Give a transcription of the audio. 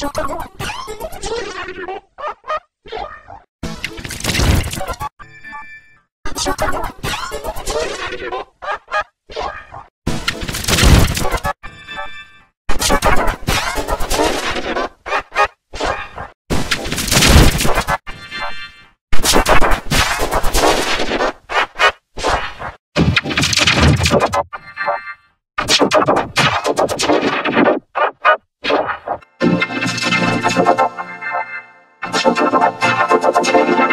しようと思う。しよう。Thank you.